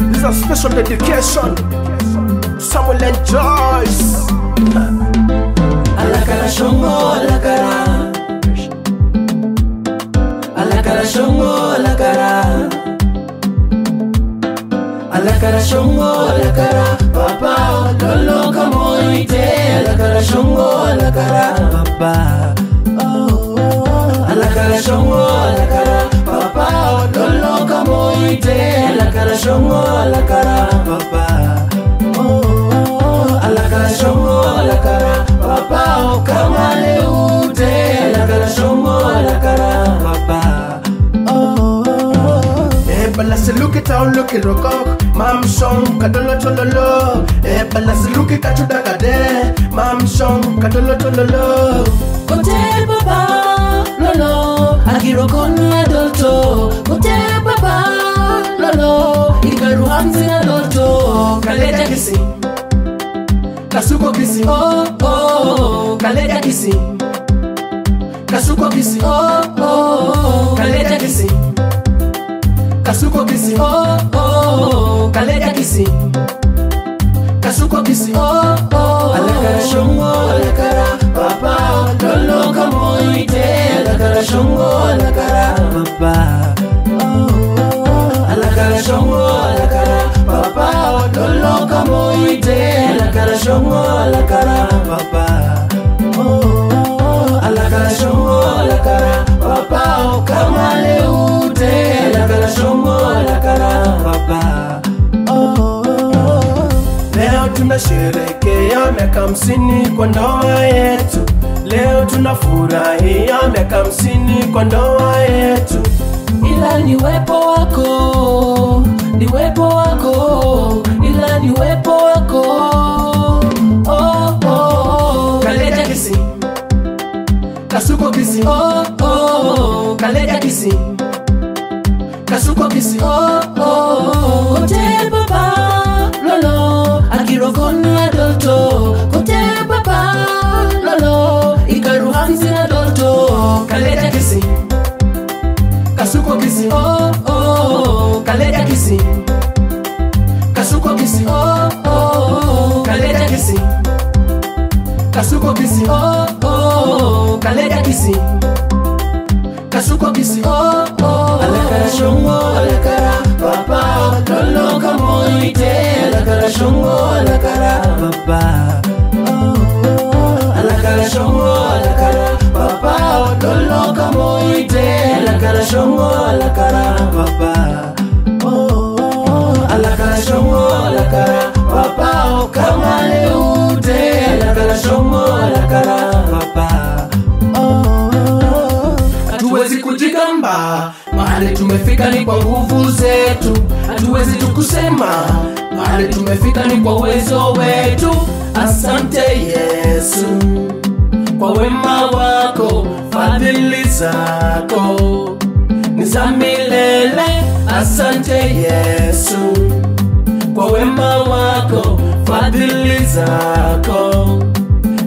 This is a special dedication. And Joyce. Alakara shongo alakara. Alakara shongo alakara. Alakara shongo alakara. Papa lolo kamoite Alakara shongo alakara. Papa oh, oh. oh. Alakara shongo alakara alakala shongo alakala papa. Oh, oh, oh. alakala shongo alakala papa okamale ute alakala shongo alakala papa. Balasi luki town luki rokok Mam shong kadolo tololo Eh balasi luki kachuda kade Mam shong kadolo tololo Kote papa lolo Agirokono Ikaru hamsi adolto Kaleta kisi Kasuko kisi Oh oh Kaleta kisi Kasuko kisi Oh oh Kaleta kisi Kasuko kisi Oh oh Kaleta kisi Kasuko kisi Oh oh Alakara shomo alakara Papa Lolo kamoite Alakara shongo alakara Papa. Oh oh Alakara shongo alakara Papa. Oh kama leute Alakara shongo alakara Papa. Oh oh Leo tunasherekea miaka hamsini kwa ndoa yetu. Leo tunafurahia miaka hamsini kwa ndoa yetu. ila ni wepo wako, ni wako, kasuko kisi, oh, oh, kote papa lolo, akirokona doto. Kote papa lolo, ikaruhanzi na doto. Kaleta kisi. Kasuko kisi. Oh oh. Kaleta kisi. Kasuko kisi. Oh oh. Kaleta kisi. Kasuko kisi. Oh oh. Kaleta kisi. Kasuko bisi oh oh kamoite alakara shongo alakara papa alakara shongo alakara papa lolo kamoite alakara shongo alakara papa alakara shongo alakara papa oh kama leute alakara shongo mahali tumefika ni kwa nguvu zetu. Hatuwezi tukusema, mahali tumefika ni kwa uwezo wetu. Asante Yesu kwa wema wako, fadhili zako ni za milele. Asante Yesu kwa wema wako, fadhili zako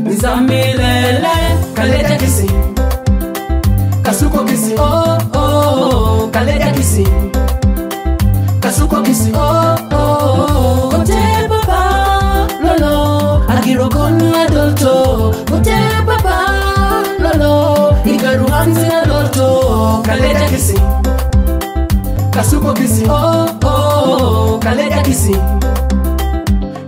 ni za milele. Kaleta kisi kaleta kisi. Kasuko kisi. Oh oh kaleta kisi.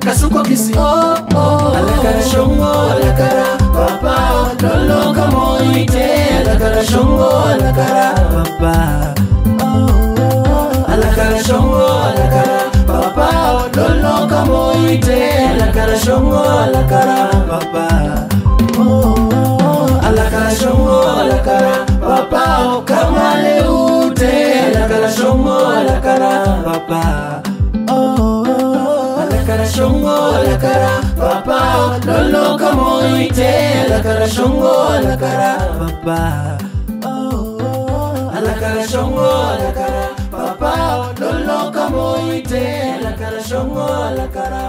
Kasuko kisi. Oh oh. Alakara shongo alakara papa. Lolo kamoite alakara shongo alakara papa. Oh. Alakara shongo alakara papa. Lolo kamoite alakara shongo alakara papa. Oh. Alakara shongo alakara papa. Oh. Oh alakara shongo alakara papa. Lolo kamoite alakara shongo alakara papa. Oh. Alakara shongo alakara papa. Lolo kamoite alakara shongo alakara